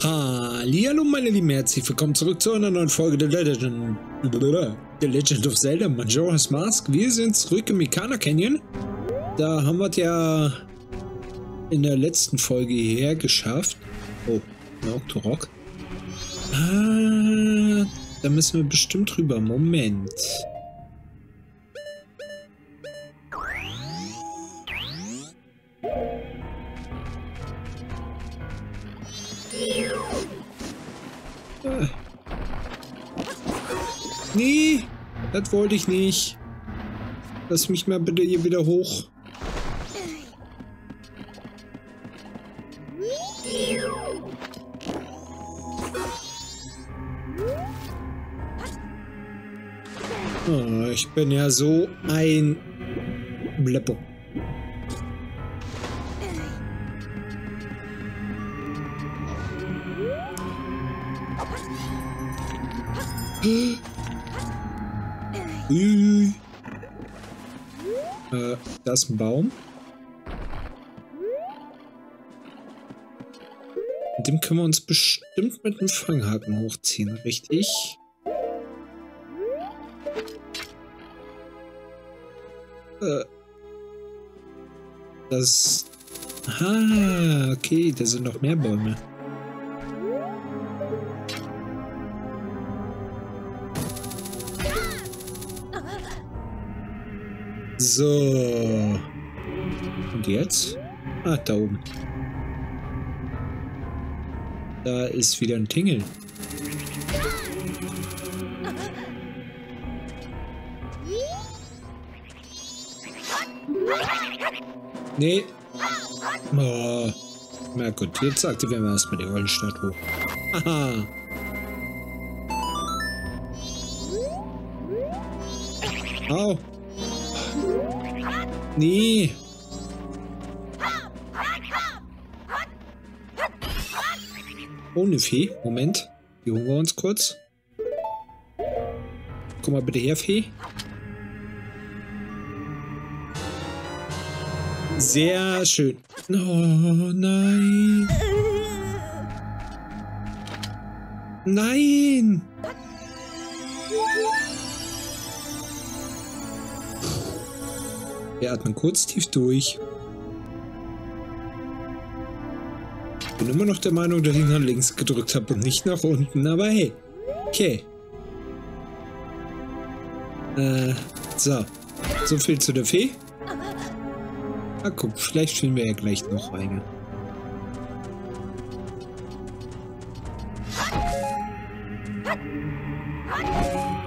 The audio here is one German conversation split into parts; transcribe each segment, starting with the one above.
Hallo meine lieben herzlich willkommen zurück zu einer neuen Folge der Legend, The Legend of Zelda Majora's Mask. Wir sind zurück im Mikana Canyon. Da haben wir es ja in der letzten Folge hierher geschafft. Oh, ein Octorok. Ah, da müssen wir bestimmt drüber. Moment. Das wollte ich nicht. Lass mich mal bitte hier wieder hoch. Oh, ich bin ja so ein Bleppo. Äh, da ist ein Baum. Mit dem können wir uns bestimmt mit dem Fanghaken hochziehen, richtig? Äh. Das... Ah, okay, da sind noch mehr Bäume. So. Und jetzt? Ah, da oben. Da ist wieder ein Tingel. Nee. Oh. Na gut, jetzt aktivieren wir erstmal die Rollenstadt hoch. Haha. Au. Nee. Ohne Fee. Moment. Wir uns kurz. Komm mal bitte her, Fee. Sehr schön. Oh nein. Nein. Wir atmen kurz tief durch. Ich bin immer noch der Meinung, dass ich nach links gedrückt habe und nicht nach unten, aber hey. Okay. Äh, so. So viel zu der Fee. Ah, guck, vielleicht finden wir ja gleich noch eine.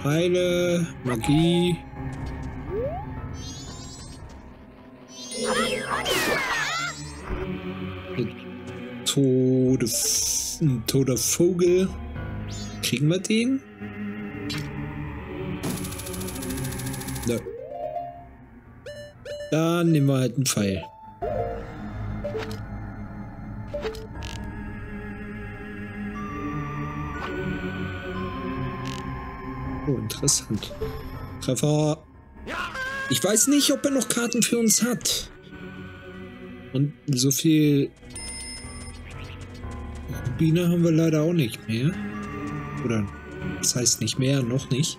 Heile, Magie. Tode, ein toter Vogel. Kriegen wir den? Nö. Dann nehmen wir halt einen Pfeil. Oh, interessant. Treffer. Ich weiß nicht, ob er noch Karten für uns hat. Und so viel Rubine haben wir leider auch nicht mehr. Oder das heißt nicht mehr, noch nicht.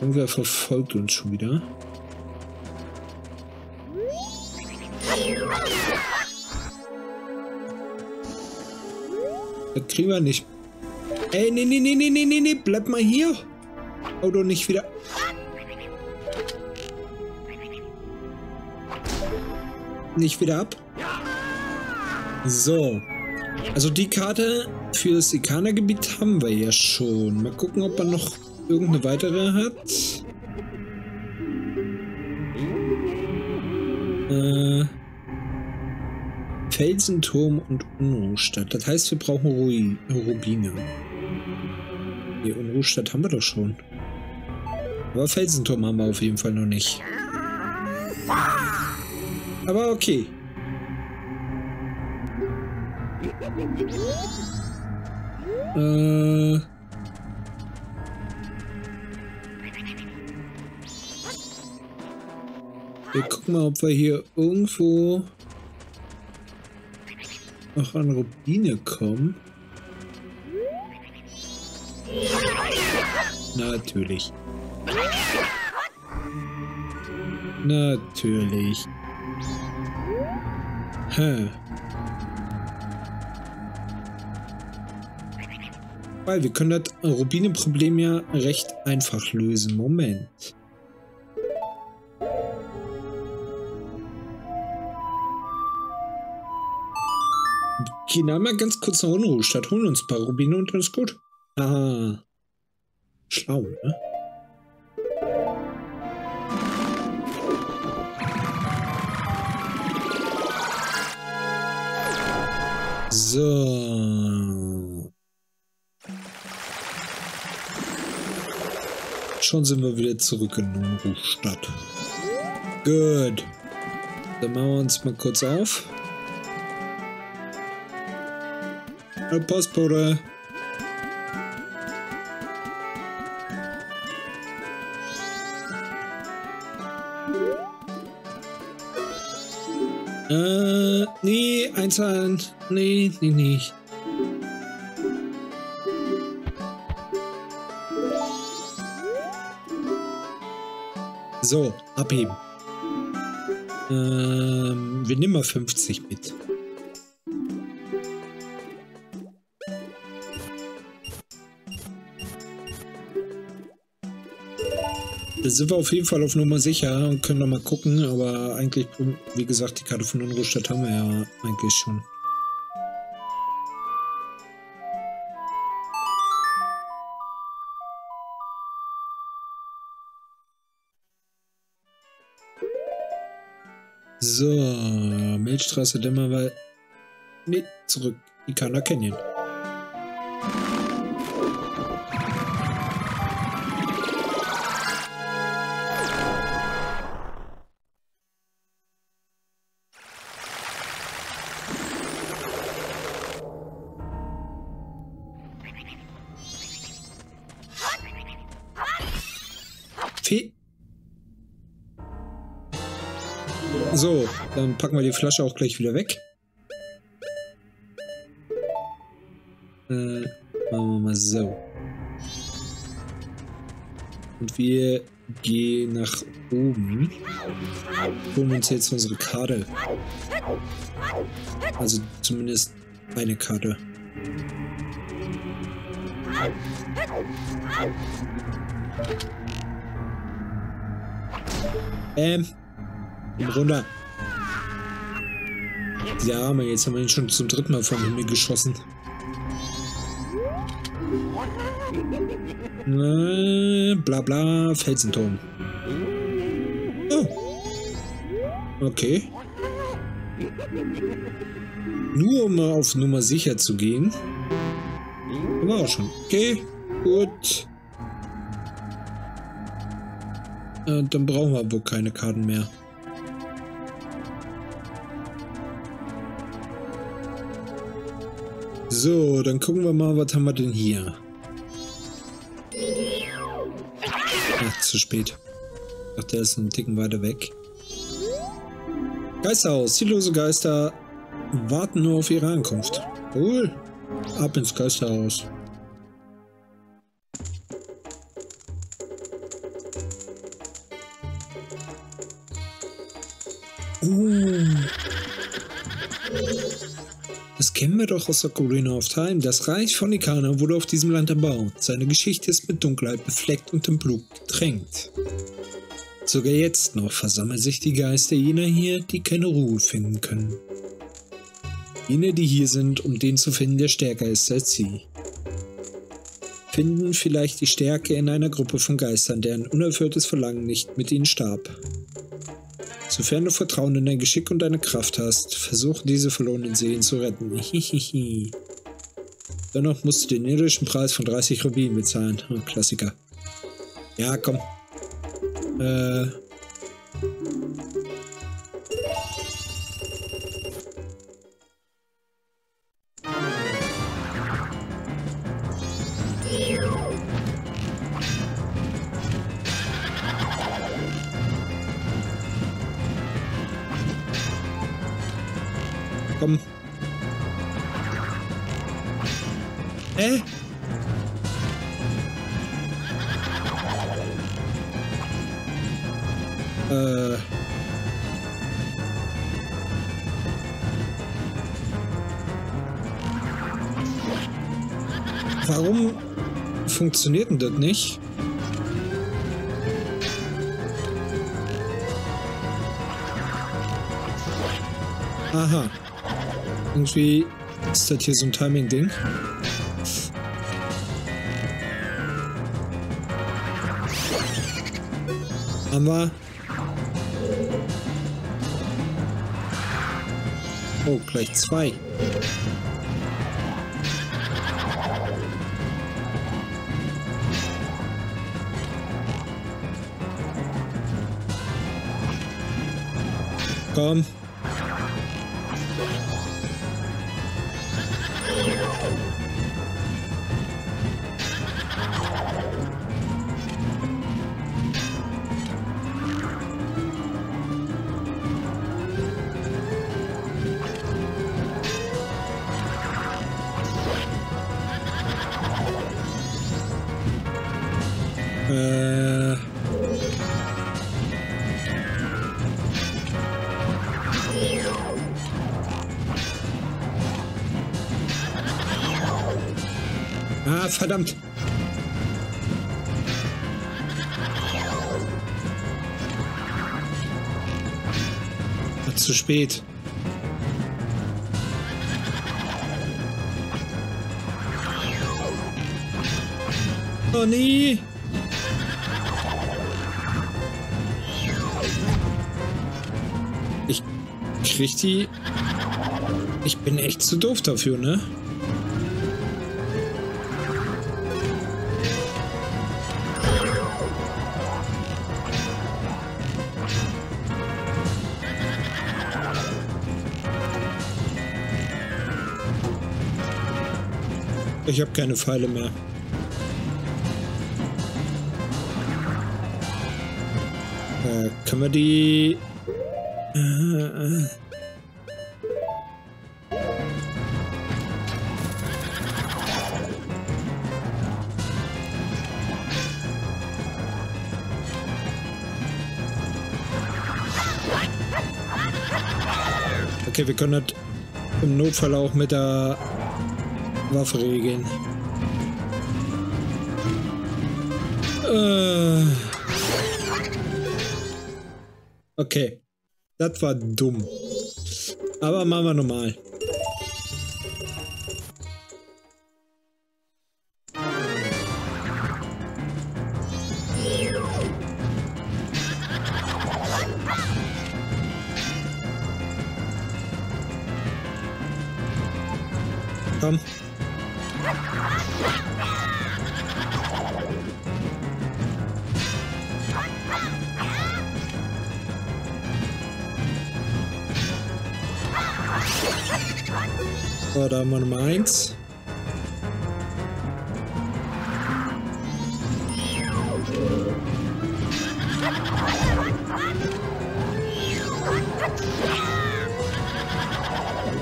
Irgendwer verfolgt uns schon wieder. Das kriegen wir nicht. Ey, nee, nee, nee, nee, nee, nee, nee, bleib mal hier. Doch nicht wieder. Nicht wieder ab. So. Also die Karte für das Ikana-Gebiet haben wir ja schon. Mal gucken, ob er noch irgendeine weitere hat. Äh, Felsenturm und Unruhstadt. Das heißt, wir brauchen Ruin Rubine. Die Unruhstadt haben wir doch schon. Aber Felsenturm haben wir auf jeden Fall noch nicht. Aber okay. Äh. Wir gucken mal, ob wir hier irgendwo noch an Rubine kommen? Natürlich. Natürlich. Hä. Weil wir können das Rubine-Problem ja recht einfach lösen. Moment. Gehen einmal ganz kurz nach Unruhestadt, holen uns ein paar Rubine und dann ist gut. Ah. Schlau, ne? So. Schon sind wir wieder zurück in Unruhstadt. Gut. Dann machen wir uns mal kurz auf. Postbote. Einzahlen. Nee, nee, nee. So, abheben. Ähm, wir nehmen mal 50 mit. Sind wir auf jeden Fall auf Nummer sicher und können noch mal gucken, aber eigentlich, wie gesagt, die Karte von Unruhestadt haben wir ja eigentlich schon. So, Milchstraße, Dämmerwald. Nee, zurück. Ikana Canyon. Packen wir die Flasche auch gleich wieder weg. Äh, machen wir mal so. Und wir gehen nach oben. Holen uns jetzt unsere Karte. Also zumindest eine Karte. Ähm. Runter. Ja, aber jetzt haben wir ihn schon zum dritten Mal vom Himmel geschossen. Äh, bla bla, Felsenturm. Oh. Okay. Nur um mal auf Nummer sicher zu gehen. War auch schon. Okay, gut. Äh, dann brauchen wir wohl keine Karten mehr. So, dann gucken wir mal, was haben wir denn hier? Ach, zu spät. Ach, der ist ein Ticken weiter weg. Geisterhaus. Ziellose Geister warten nur auf ihre Ankunft. Cool. Ab ins Geisterhaus. Das kennen wir doch aus Ocarina of Time. Das Reich von Ikana wurde auf diesem Land erbaut. Seine Geschichte ist mit Dunkelheit befleckt und im Blut getränkt. Sogar jetzt noch versammeln sich die Geister jener hier, die keine Ruhe finden können. Jene, die hier sind, um den zu finden, der stärker ist als sie. Finden vielleicht die Stärke in einer Gruppe von Geistern, deren unerfülltes Verlangen nicht mit ihnen starb. Sofern du Vertrauen in dein Geschick und deine Kraft hast, versuch diese verlorenen Seelen zu retten. Dennoch musst du den irdischen Preis von 30 Rubinen bezahlen. Klassiker. Ja, komm. Äh. Warum funktioniert denn das nicht? Aha. Irgendwie ist das hier so ein Timing-Ding. Haben wir. Oh, gleich zwei. Komm. Verdammt. Zu spät. Oh nee. Ich krieg die... Ich bin echt zu doof dafür, ne? Ich habe keine Pfeile mehr. Äh, können wir die... Äh, Okay, wir können das im Notfall auch mit der Waffe regeln. Äh. Okay. Das war dumm. Aber machen wir nochmal.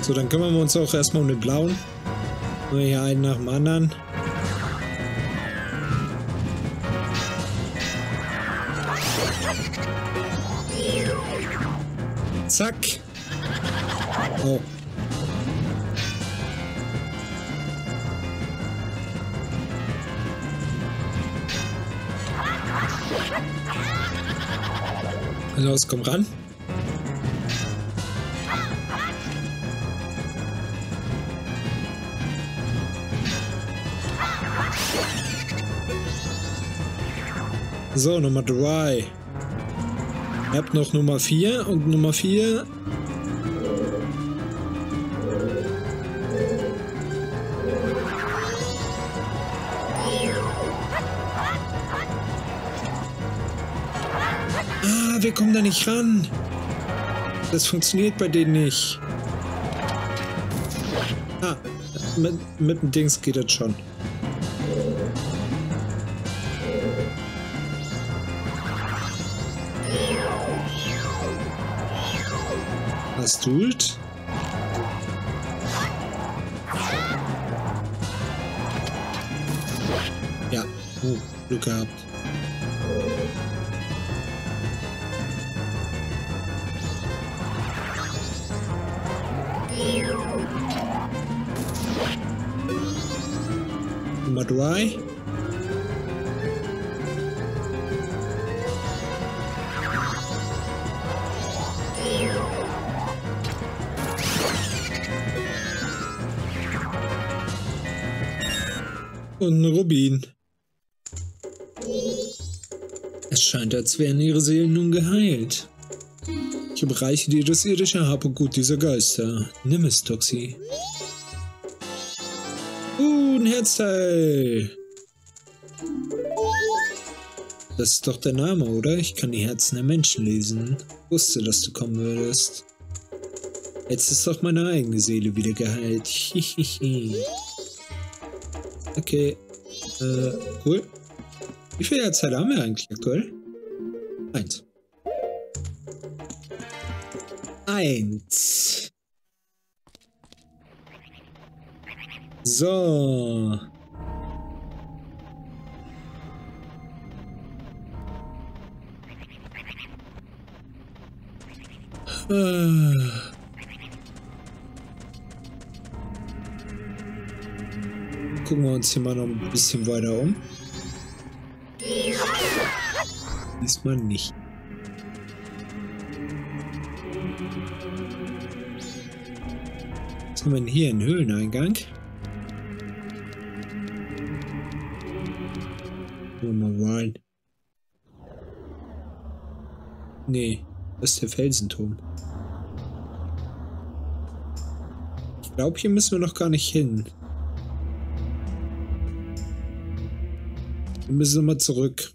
So, dann kümmern wir uns auch erstmal um den blauen. Nur hier einen nach dem anderen. Zack. Oh. Los, komm ran. So, Nummer 3. Ihr habt noch Nummer 4 und Nummer 4. Wir kommen da nicht ran. Das funktioniert bei denen nicht. Ah, mit, mit dem Dings geht das schon. Was tut? Und ein Rubin. Es scheint, als wären ihre Seelen nun geheilt. Ich überreiche dir das irdische Habegut dieser Geister. Nimm es, Toxi. Uh, ein Herzteil. Das ist doch der Name, oder? Ich kann die Herzen der Menschen lesen. Ich wusste, dass du kommen würdest. Jetzt ist doch meine eigene Seele wieder geheilt. Hihihi. Okay. Äh, cool. Wie viele Herzteile haben wir eigentlich aktuell? Eins. Eins. So. Ah. Gucken wir uns hier mal noch ein bisschen weiter um. Diesmal nicht. Was haben wir denn hier? Ein Höhleneingang? Mal rein. Nee, das ist der Felsenturm. Ich glaube, hier müssen wir noch gar nicht hin. Wir müssen nochmal zurück.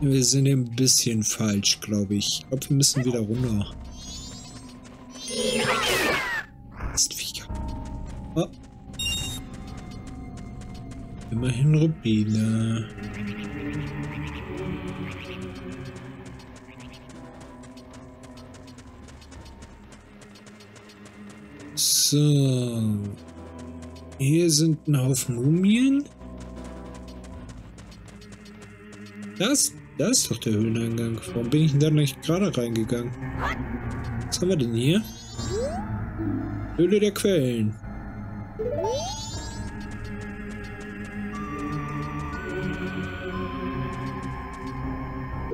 Wir sind ein bisschen falsch, glaube ich. Ich glaube, wir müssen wieder runter. Mistviecher. Oh. Immerhin Rubine. So. Hier sind ein Haufen Mumien. Das, das ist doch der Höhleneingang. Warum bin ich denn da nicht gerade reingegangen? Was haben wir denn hier? Höhle der Quellen.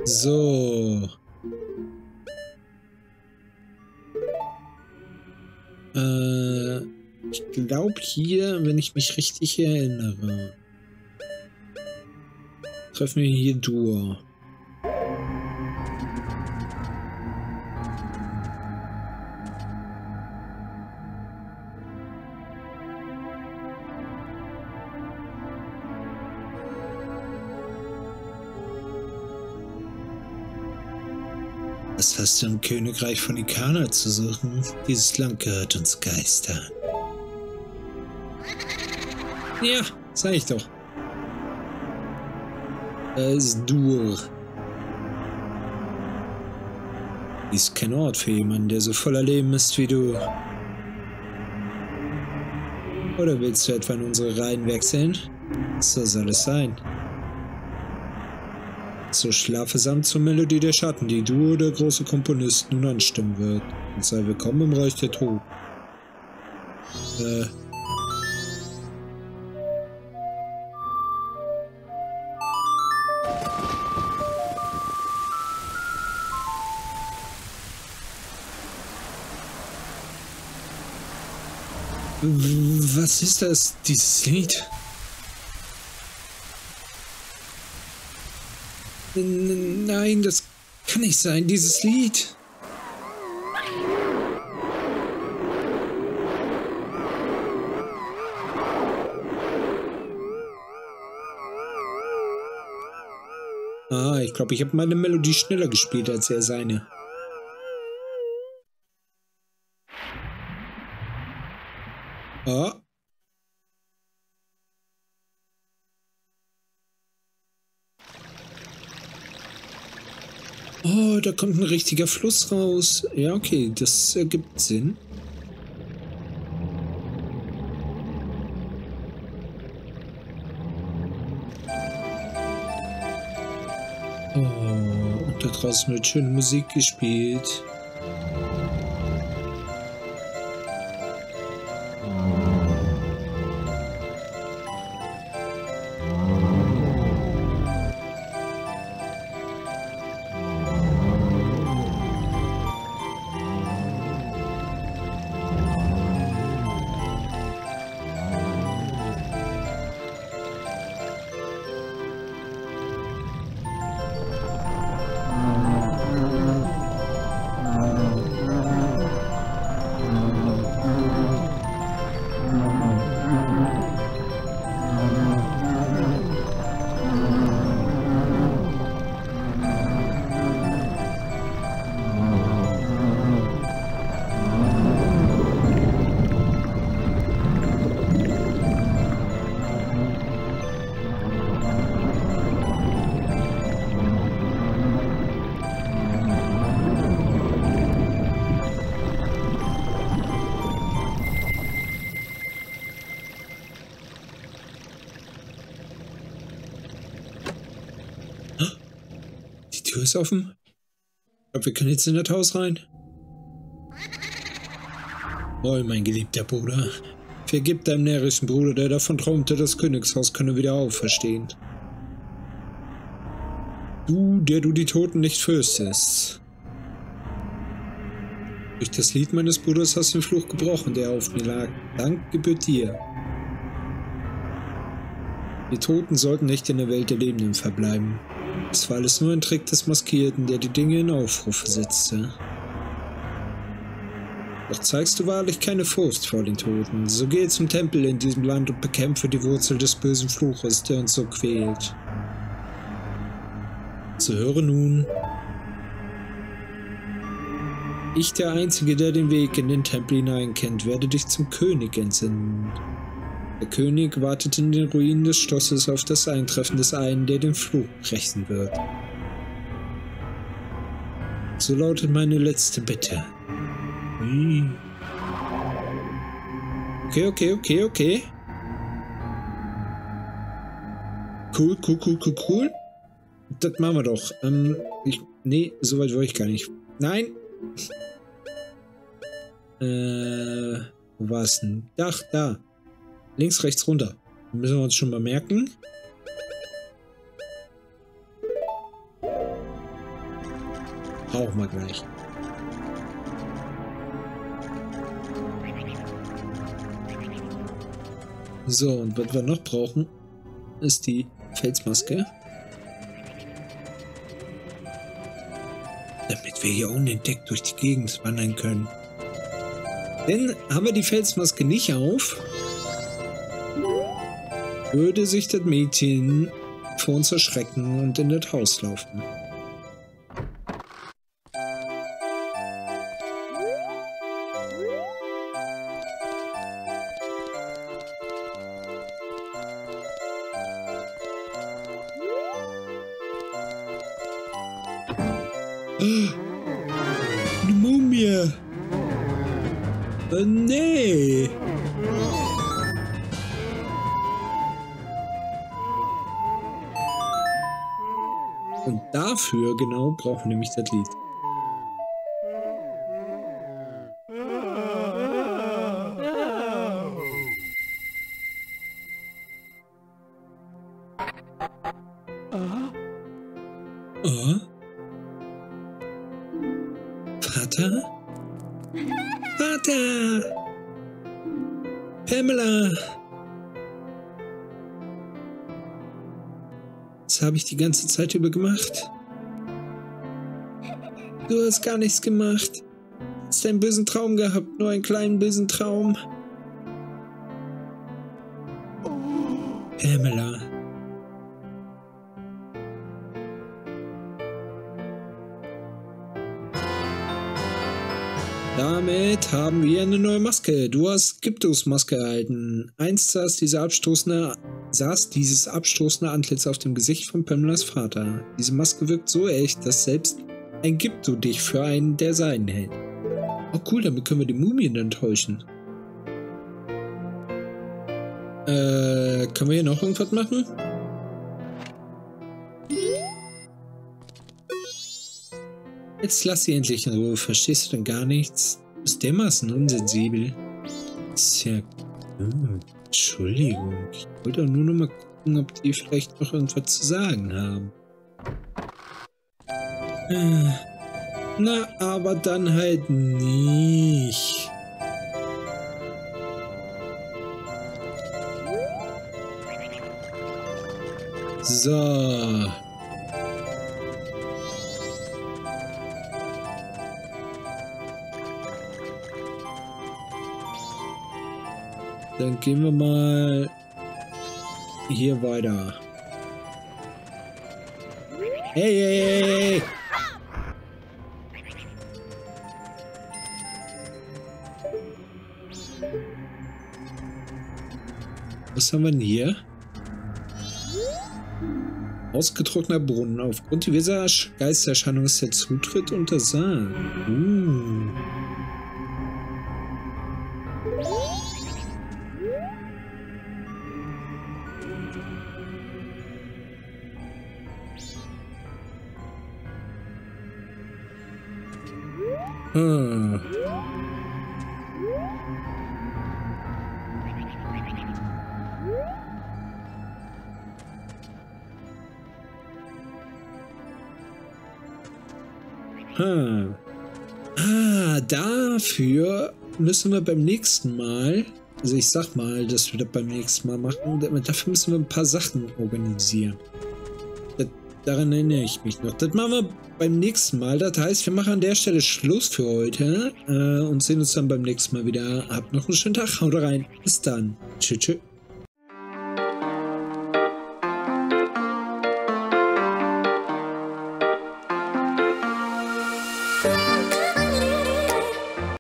So. Äh, glaube hier, wenn ich mich richtig erinnere, treffen wir hier Dur. Was hast du im Königreich von Ikana zu suchen? Dieses Land gehört uns Geistern. Ja, sag ich doch. Da ist Dur. Ist kein Ort für jemanden, der so voller Leben ist wie du. Oder willst du etwa in unsere Reihen wechseln? So soll es sein. So schlafe samt zur Melodie der Schatten, die du, der große Komponist, nun anstimmen wird. Und sei willkommen im Reich der Tod. Äh. Was ist das, dieses Lied? Nein, das kann nicht sein, dieses Lied. Ah, ich glaube, ich habe meine Melodie schneller gespielt als er seine. Ah. Oh, da kommt ein richtiger Fluss raus. Ja, okay, das ergibt Sinn. Oh, und da draußen wird schöne Musik gespielt. Tür ist offen. Ich glaube, wir können jetzt in das Haus rein. Moin, mein geliebter Bruder. Vergib deinem närrischen Bruder, der davon träumte, das Königshaus könne wieder auferstehen. Du, der du die Toten nicht fürchtest. Durch das Lied meines Bruders hast du den Fluch gebrochen, der auf mir lag. Dank gebührt dir. Die Toten sollten nicht in der Welt der Lebenden verbleiben. Es war alles nur ein Trick des Maskierten, der die Dinge in Aufrufe setzte. Doch zeigst du wahrlich keine Furcht vor den Toten. So geh zum Tempel in diesem Land und bekämpfe die Wurzel des bösen Fluches, der uns so quält. So höre nun. Ich, der Einzige, der den Weg in den Tempel hinein kennt, werde dich zum König entsenden. Der König wartet in den Ruinen des Schlosses auf das Eintreffen des einen, der den Fluch brechen wird. So lautet meine letzte Bitte. Hm. Okay, okay, okay, okay. Cool, cool, cool, cool, cool. Das machen wir doch. Ähm, ich, nee, so weit wollte ich gar nicht. Nein! Äh, wo war es denn? Dach, da. Links, rechts, runter. Müssen wir uns schon mal merken. Brauchen wir gleich. So, und was wir noch brauchen, ist die Felsmaske. Damit wir hier unentdeckt durch die Gegend wandern können. Denn haben wir die Felsmaske nicht auf, würde sich das Mädchen vor uns erschrecken und in das Haus laufen. Und dafür genau brauchen wir nämlich das Lied. Die ganze Zeit über gemacht? Du hast gar nichts gemacht. Du hast einen bösen Traum gehabt, nur einen kleinen bösen Traum. Pamela. Damit haben wir eine neue Maske. Du hast Gyptus-Maske erhalten. Einst saß, diese abstoßende, saß dieses abstoßende Antlitz auf dem Gesicht von Pamelas Vater. Diese Maske wirkt so echt, dass selbst ein Gypto dich für einen der Seinen hält. Oh cool, damit können wir die Mumien enttäuschen. Äh, können wir hier noch irgendwas machen? Jetzt lass sie endlich in Ruhe. Verstehst du denn gar nichts? Du bist dermaßen unsensibel. Ist ja gut. Entschuldigung. Ich wollte nur noch mal gucken, ob die vielleicht noch irgendwas zu sagen haben. Äh, na, aber dann halt nicht. So. Dann gehen wir mal hier weiter. Hey, hey, hey. Was haben wir denn hier? Ausgetrockneter Brunnen. Aufgrund dieser Geistererscheinung ist der Zutritt untersagt. Uh. Hm. Hm. Ah, dafür müssen wir beim nächsten Mal, also ich sag mal, dass wir das beim nächsten Mal machen, dafür müssen wir ein paar Sachen organisieren. Daran erinnere ich mich noch. Das machen wir beim nächsten Mal. Das heißt, wir machen an der Stelle Schluss für heute äh, und sehen uns dann beim nächsten Mal wieder. Habt noch einen schönen Tag. Haut rein. Bis dann. Tschüss. tschüss.